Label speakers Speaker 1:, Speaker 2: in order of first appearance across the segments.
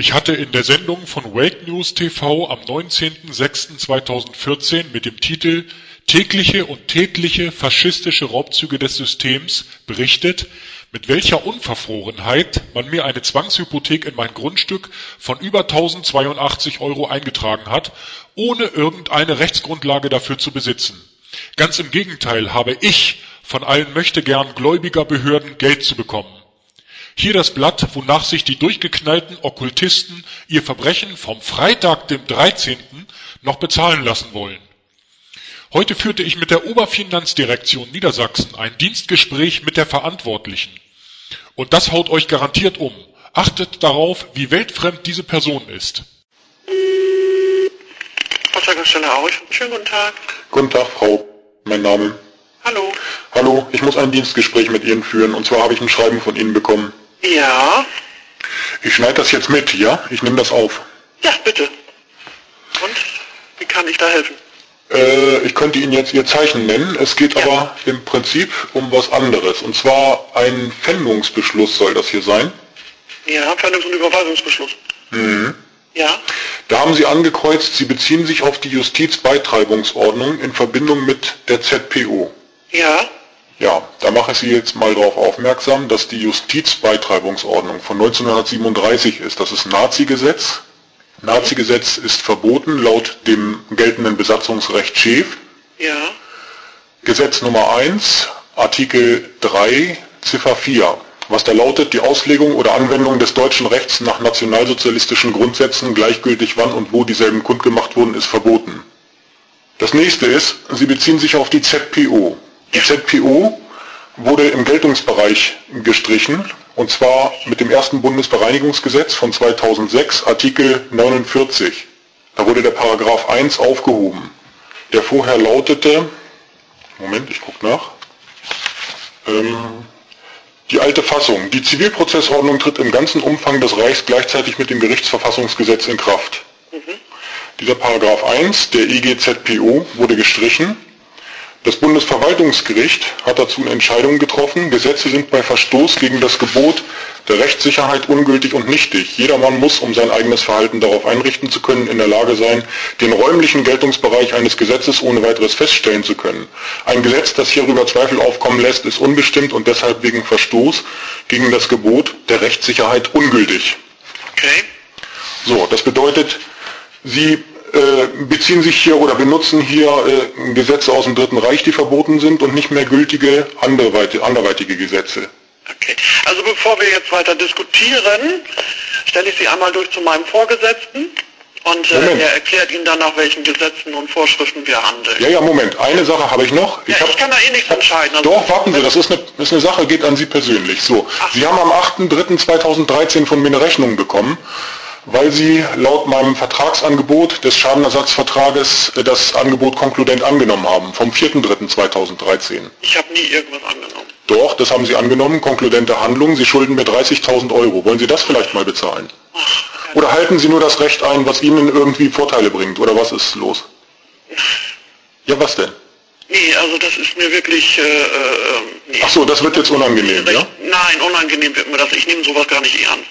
Speaker 1: Ich hatte in der Sendung von Wake News TV am 19.06.2014 mit dem Titel Tägliche und tätliche faschistische Raubzüge des Systems berichtet, mit welcher Unverfrorenheit man mir eine Zwangshypothek in mein Grundstück von über 1082 Euro eingetragen hat, ohne irgendeine Rechtsgrundlage dafür zu besitzen. Ganz im Gegenteil habe ich von allen möchtegern gläubiger Behörden Geld zu bekommen. Hier das Blatt, wonach sich die durchgeknallten Okkultisten ihr Verbrechen vom Freitag, dem 13. noch bezahlen lassen wollen. Heute führte ich mit der Oberfinanzdirektion Niedersachsen ein Dienstgespräch mit der Verantwortlichen. Und das haut euch garantiert um. Achtet darauf, wie weltfremd diese Person ist.
Speaker 2: Schönen guten Tag.
Speaker 3: Guten Tag, Frau. Mein Name.
Speaker 2: Hallo.
Speaker 3: Hallo, ich muss ein Dienstgespräch mit Ihnen führen und zwar habe ich ein Schreiben von Ihnen bekommen.
Speaker 2: Ja.
Speaker 3: Ich schneide das jetzt mit, ja? Ich nehme das auf.
Speaker 2: Ja, bitte. Und? Wie kann ich da helfen?
Speaker 3: Äh, ich könnte Ihnen jetzt Ihr Zeichen nennen. Es geht
Speaker 2: Ja.
Speaker 3: aber im Prinzip um was anderes. Und zwar ein Pfändungsbeschluss soll das hier sein.
Speaker 2: Ja, Pfändungs- und Überweisungsbeschluss.
Speaker 3: Mhm.
Speaker 2: Ja.
Speaker 3: Da haben Sie angekreuzt, Sie beziehen sich auf die Justizbeitreibungsordnung in Verbindung mit der ZPO.
Speaker 2: Ja.
Speaker 3: Ja, da mache ich Sie jetzt mal darauf aufmerksam, dass die Justizbeitreibungsordnung von 1937 ist. Das ist Nazi-Gesetz. Nazi-Gesetz ist verboten laut dem geltenden Besatzungsrecht Schäf.
Speaker 2: Ja.
Speaker 3: Gesetz Nummer 1, Artikel 3, Ziffer 4. Was da lautet, die Auslegung oder Anwendung des deutschen Rechts nach nationalsozialistischen Grundsätzen, gleichgültig wann und wo dieselben kundgemacht wurden, ist verboten. Das nächste ist, Sie beziehen sich auf die ZPO. Die ZPO wurde im Geltungsbereich gestrichen, und zwar mit dem ersten Bundesbereinigungsgesetz von 2006, Artikel 49. Da wurde der Paragraph 1 aufgehoben, der vorher lautete, Moment, ich gucke nach, ähm, die alte Fassung. Die Zivilprozessordnung tritt im ganzen Umfang des Reichs gleichzeitig mit dem Gerichtsverfassungsgesetz in Kraft. Dieser Paragraph 1 der EGZPO wurde gestrichen. Das Bundesverwaltungsgericht hat dazu eine Entscheidung getroffen. Gesetze sind bei Verstoß gegen das Gebot der Rechtssicherheit ungültig und nichtig. Jedermann muss, um sein eigenes Verhalten darauf einrichten zu können, in der Lage sein, den räumlichen Geltungsbereich eines Gesetzes ohne weiteres feststellen zu können. Ein Gesetz, das hierüber Zweifel aufkommen lässt, ist unbestimmt und deshalb wegen Verstoß gegen das Gebot der Rechtssicherheit ungültig.
Speaker 2: Okay.
Speaker 3: So, das bedeutet, Sie beziehen sich hier oder benutzen hier äh, Gesetze aus dem Dritten Reich, die verboten sind und nicht mehr gültige anderweitige Gesetze.
Speaker 2: Okay. Also bevor wir jetzt weiter diskutieren, stelle ich Sie einmal durch zu meinem Vorgesetzten und äh, er erklärt Ihnen dann, nach welchen Gesetzen und Vorschriften wir handeln.
Speaker 3: Ja, ja, Moment. Eine Sache habe ich noch.
Speaker 2: Ja,
Speaker 3: hab-
Speaker 2: ich kann da eh nichts entscheiden. Also-
Speaker 3: Doch, warten Sie, das ist eine, das ist eine Sache, geht an Sie persönlich. So,
Speaker 2: Ach.
Speaker 3: Sie haben am 8.3.2013 von mir eine Rechnung bekommen, weil Sie laut meinem Vertragsangebot des Schadenersatzvertrages äh, das Angebot konkludent angenommen haben, vom 4.3.2013.
Speaker 2: Ich habe nie irgendwas angenommen.
Speaker 3: Doch, das haben Sie angenommen, konkludente Handlung. Sie schulden mir 30.000 Euro. Wollen Sie das vielleicht mal bezahlen? Oder halten Sie nur das Recht ein, was Ihnen irgendwie Vorteile bringt? Oder was ist los? Ja, was denn?
Speaker 2: Nee, also das ist mir wirklich, äh, äh, nee.
Speaker 3: Ach so, das wird jetzt unangenehm, ja?
Speaker 2: Nein, unangenehm wird mir das. Ich nehme sowas gar nicht ernst.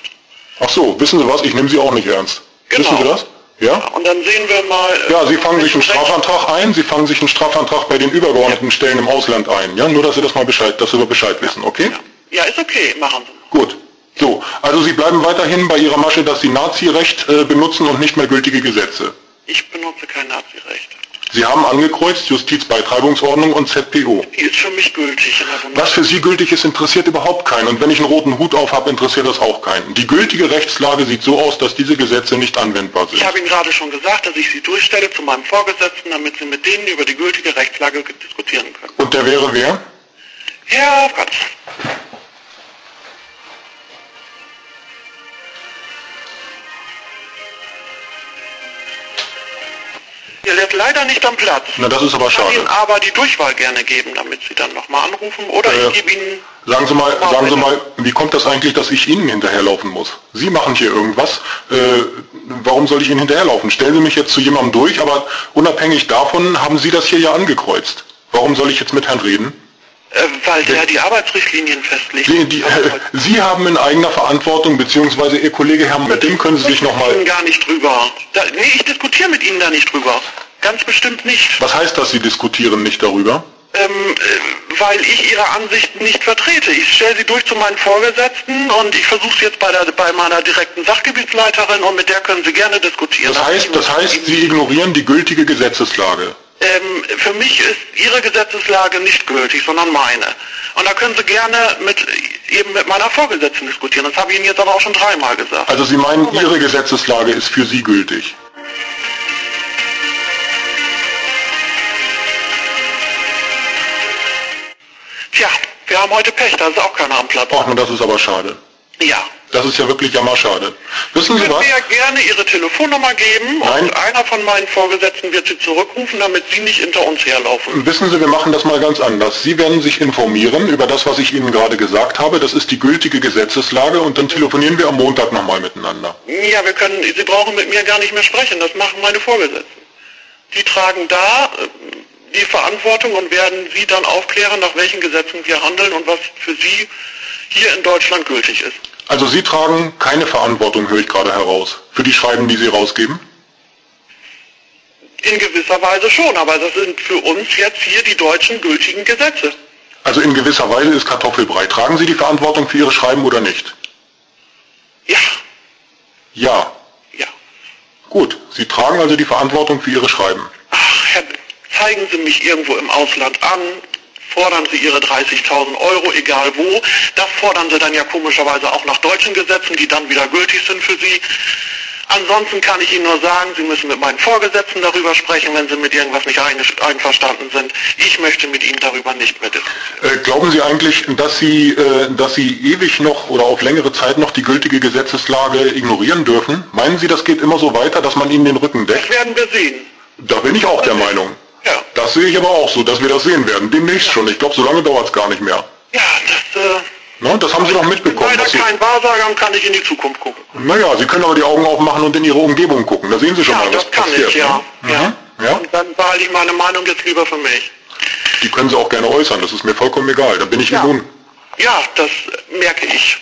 Speaker 3: Ach so, wissen Sie was? Ich nehme Sie auch nicht ernst.
Speaker 2: Genau.
Speaker 3: Wissen Sie das? Ja?
Speaker 2: Und dann sehen wir mal... äh,
Speaker 3: Ja, Sie fangen sich einen Strafantrag ein, Sie fangen sich einen Strafantrag bei den übergeordneten Stellen im Ausland ein. Ja, nur dass Sie das mal Bescheid, dass Sie Bescheid wissen, okay?
Speaker 2: Ja, ist okay, machen Sie.
Speaker 3: Gut. So, also Sie bleiben weiterhin bei Ihrer Masche, dass Sie Nazirecht äh, benutzen und nicht mehr gültige Gesetze.
Speaker 2: Ich benutze kein Nazirecht.
Speaker 3: Sie haben angekreuzt Justizbeitreibungsordnung und ZPO.
Speaker 2: Ist für mich gültig.
Speaker 3: Was für Sie gültig ist, interessiert überhaupt keinen. Und wenn ich einen roten Hut auf habe, interessiert das auch keinen. Die gültige Rechtslage sieht so aus, dass diese Gesetze nicht anwendbar sind.
Speaker 2: Ich habe Ihnen gerade schon gesagt, dass ich Sie durchstelle zu meinem Vorgesetzten, damit Sie mit denen über die gültige Rechtslage diskutieren können.
Speaker 3: Und der wäre wer?
Speaker 2: Herr Fratz. Leider nicht am Platz.
Speaker 3: Na, das ist aber
Speaker 2: Ich kann
Speaker 3: schade.
Speaker 2: Ihnen aber die Durchwahl gerne geben, damit Sie dann nochmal anrufen. Oder
Speaker 3: Äh,
Speaker 2: ich gebe Ihnen...
Speaker 3: Sagen Sie mal, sagen Sie mal, wie kommt das eigentlich, dass ich Ihnen hinterherlaufen muss? Sie machen hier irgendwas. Äh, warum soll ich Ihnen hinterherlaufen? Stellen Sie mich jetzt zu jemandem durch, aber unabhängig davon haben Sie das hier ja angekreuzt. Warum soll ich jetzt mit Herrn reden?
Speaker 2: Äh, weil der die Arbeitsrichtlinien festlegt.
Speaker 3: Die, die, äh, Sie haben in eigener Verantwortung, beziehungsweise Ihr Kollege Herr, mit dem können Sie sich nochmal...
Speaker 2: Ich gar nicht drüber. Da, nee, ich diskutiere mit Ihnen da nicht drüber. Ganz bestimmt nicht.
Speaker 3: Was heißt das, Sie diskutieren nicht darüber?
Speaker 2: Ähm, äh, weil ich Ihre Ansichten nicht vertrete. Ich stelle sie durch zu meinen Vorgesetzten und ich versuche es jetzt bei, der, bei meiner direkten Sachgebietsleiterin und mit der können Sie gerne diskutieren.
Speaker 3: Das heißt, das heißt, Sie ignorieren die gültige Gesetzeslage.
Speaker 2: Ähm, für mich ist Ihre Gesetzeslage nicht gültig, sondern meine. Und da können Sie gerne mit, eben mit meiner Vorgesetzten diskutieren. Das habe ich Ihnen jetzt aber auch schon dreimal gesagt.
Speaker 3: Also Sie meinen, Ihre Gesetzeslage ist für Sie gültig?
Speaker 2: Tja, wir haben heute Pech, da ist auch keiner am Platz.
Speaker 3: Ach, nun, das ist aber schade.
Speaker 2: Ja.
Speaker 3: Das ist ja wirklich jammerschade. Wissen Sie was?
Speaker 2: mir ja gerne Ihre Telefonnummer geben
Speaker 3: Nein.
Speaker 2: und einer von meinen Vorgesetzten wird Sie zurückrufen, damit Sie nicht hinter uns herlaufen.
Speaker 3: Wissen Sie, wir machen das mal ganz anders. Sie werden sich informieren über das, was ich Ihnen gerade gesagt habe. Das ist die gültige Gesetzeslage und dann telefonieren wir am Montag nochmal miteinander.
Speaker 2: Ja, wir können, Sie brauchen mit mir gar nicht mehr sprechen, das machen meine Vorgesetzten. Die tragen da äh, die Verantwortung und werden Sie dann aufklären, nach welchen Gesetzen wir handeln und was für Sie hier in Deutschland gültig ist.
Speaker 3: Also Sie tragen keine Verantwortung, höre ich gerade heraus, für die Schreiben, die Sie rausgeben?
Speaker 2: In gewisser Weise schon, aber das sind für uns jetzt hier die deutschen gültigen Gesetze.
Speaker 3: Also in gewisser Weise ist Kartoffelbrei. Tragen Sie die Verantwortung für Ihre Schreiben oder nicht?
Speaker 2: Ja,
Speaker 3: Ja.
Speaker 2: ja.
Speaker 3: Gut, Sie tragen also die Verantwortung für Ihre Schreiben.
Speaker 2: Zeigen Sie mich irgendwo im Ausland an, fordern Sie Ihre 30.000 Euro, egal wo. Das fordern Sie dann ja komischerweise auch nach deutschen Gesetzen, die dann wieder gültig sind für Sie. Ansonsten kann ich Ihnen nur sagen, Sie müssen mit meinen Vorgesetzten darüber sprechen, wenn Sie mit irgendwas nicht ein- einverstanden sind. Ich möchte mit Ihnen darüber nicht mehr diskutieren.
Speaker 3: Äh, glauben Sie eigentlich, dass Sie, äh, dass Sie ewig noch oder auf längere Zeit noch die gültige Gesetzeslage ignorieren dürfen? Meinen Sie, das geht immer so weiter, dass man Ihnen den Rücken
Speaker 2: Das
Speaker 3: deckt?
Speaker 2: werden wir sehen.
Speaker 3: Da bin ich auch der Meinung.
Speaker 2: Ja,
Speaker 3: Das sehe ich aber auch so, dass wir das sehen werden. Demnächst schon. Ich glaube, so lange dauert es gar nicht mehr.
Speaker 2: ja, das, äh,
Speaker 3: Ne? Das haben Sie doch
Speaker 2: ich bin
Speaker 3: mitbekommen.
Speaker 2: leider kein Wahrsager und kann nicht in die Zukunft gucken.
Speaker 3: naja, Sie können aber die Augen aufmachen und in Ihre Umgebung gucken. Da sehen Sie schon
Speaker 2: Ja,
Speaker 3: mal, was
Speaker 2: das kann
Speaker 3: passiert.
Speaker 2: ich, ja.
Speaker 3: Ne?
Speaker 2: ja.
Speaker 3: Mhm. ja.
Speaker 2: Und dann behalte ich meine Meinung jetzt lieber für mich.
Speaker 3: Die können Sie auch gerne äußern. Das ist mir vollkommen egal. Da bin ich
Speaker 2: Ja.
Speaker 3: immun.
Speaker 2: Ja, das merke ich.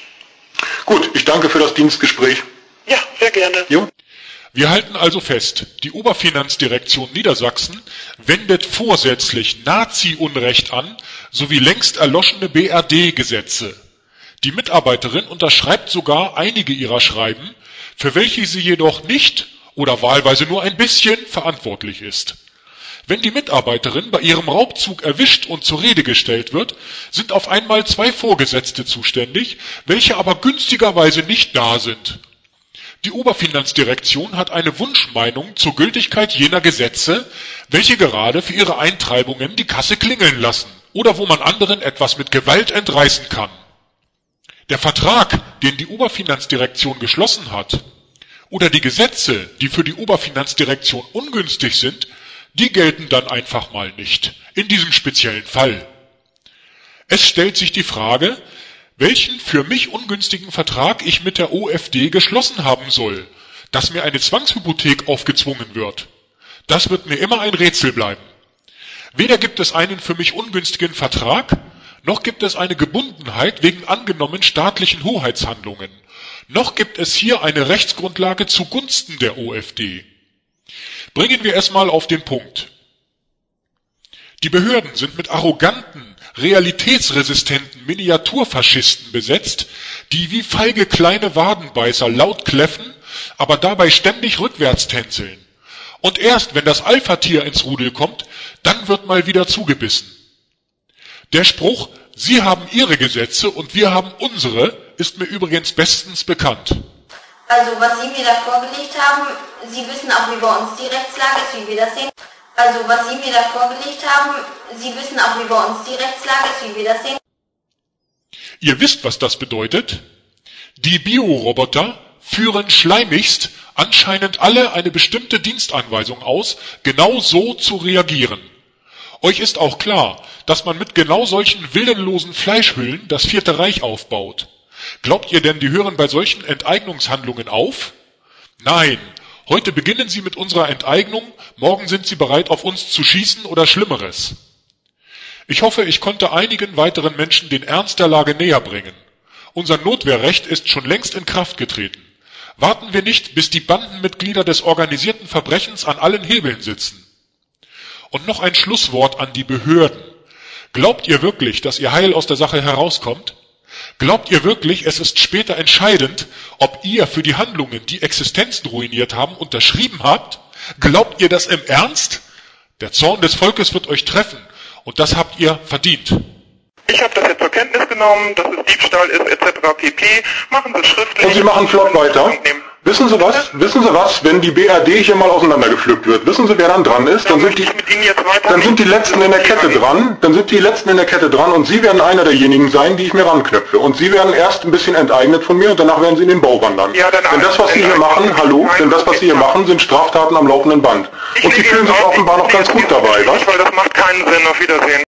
Speaker 3: Gut, ich danke für das Dienstgespräch.
Speaker 2: Ja, sehr gerne.
Speaker 3: Jo.
Speaker 1: Wir halten also fest, die Oberfinanzdirektion Niedersachsen wendet vorsätzlich Nazi-Unrecht an sowie längst erloschene BRD-Gesetze. Die Mitarbeiterin unterschreibt sogar einige ihrer Schreiben, für welche sie jedoch nicht oder wahlweise nur ein bisschen verantwortlich ist. Wenn die Mitarbeiterin bei ihrem Raubzug erwischt und zur Rede gestellt wird, sind auf einmal zwei Vorgesetzte zuständig, welche aber günstigerweise nicht da sind. Die Oberfinanzdirektion hat eine Wunschmeinung zur Gültigkeit jener Gesetze, welche gerade für ihre Eintreibungen die Kasse klingeln lassen oder wo man anderen etwas mit Gewalt entreißen kann. Der Vertrag, den die Oberfinanzdirektion geschlossen hat, oder die Gesetze, die für die Oberfinanzdirektion ungünstig sind, die gelten dann einfach mal nicht, in diesem speziellen Fall. Es stellt sich die Frage, welchen für mich ungünstigen Vertrag ich mit der OFD geschlossen haben soll, dass mir eine Zwangshypothek aufgezwungen wird. Das wird mir immer ein Rätsel bleiben. Weder gibt es einen für mich ungünstigen Vertrag, noch gibt es eine Gebundenheit wegen angenommen staatlichen Hoheitshandlungen, noch gibt es hier eine Rechtsgrundlage zugunsten der OFD. Bringen wir es mal auf den Punkt. Die Behörden sind mit arroganten, realitätsresistenten Miniaturfaschisten besetzt, die wie feige kleine Wadenbeißer laut kläffen, aber dabei ständig rückwärts tänzeln. Und erst wenn das Alpha-Tier ins Rudel kommt, dann wird mal wieder zugebissen. Der Spruch, Sie haben Ihre Gesetze und wir haben unsere, ist mir übrigens bestens bekannt.
Speaker 4: Also was Sie mir da vorgelegt haben, Sie wissen auch, wie bei uns die Rechtslage ist, wie wir das sehen. Also was Sie mir da vorgelegt haben, Sie wissen auch, wie bei uns die Rechtslage ist, wie wir das sehen.
Speaker 1: Ihr wisst, was das bedeutet? Die Bioroboter führen schleimigst anscheinend alle eine bestimmte Dienstanweisung aus, genau so zu reagieren. Euch ist auch klar, dass man mit genau solchen willenlosen Fleischhüllen das Vierte Reich aufbaut. Glaubt ihr denn, die hören bei solchen Enteignungshandlungen auf? Nein, heute beginnen sie mit unserer Enteignung, morgen sind sie bereit, auf uns zu schießen oder Schlimmeres. Ich hoffe, ich konnte einigen weiteren Menschen den Ernst der Lage näher bringen. Unser Notwehrrecht ist schon längst in Kraft getreten. Warten wir nicht, bis die Bandenmitglieder des organisierten Verbrechens an allen Hebeln sitzen. Und noch ein Schlusswort an die Behörden. Glaubt ihr wirklich, dass ihr Heil aus der Sache herauskommt? Glaubt ihr wirklich, es ist später entscheidend, ob ihr für die Handlungen, die Existenzen ruiniert haben, unterschrieben habt? Glaubt ihr das im Ernst? Der Zorn des Volkes wird euch treffen und das habt ihr verdient.
Speaker 5: Ich habe das jetzt Kenntnis genommen, dass es Diebstahl ist etc. pp. Machen Sie schriftlich.
Speaker 3: Und Sie machen flott weiter. Wissen Sie was? Wissen Sie was? Wenn die BRD hier mal auseinandergepflückt wird, wissen Sie, wer dann dran ist? Dann sind die, dann sind die Letzten in der Kette dran. Dann sind die Letzten in der Kette dran und Sie werden einer derjenigen sein, die ich mir ranknöpfe. Und Sie werden erst ein bisschen enteignet von mir und danach werden Sie in den Bau wandern.
Speaker 5: Ja,
Speaker 3: denn das, was Sie hier machen, hallo, denn das, was Sie hier machen, sind Straftaten am laufenden Band. Und Sie fühlen sich offenbar noch ganz gut dabei, was?
Speaker 5: Weil das macht keinen Sinn. Auf Wiedersehen.